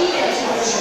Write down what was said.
一点是不是？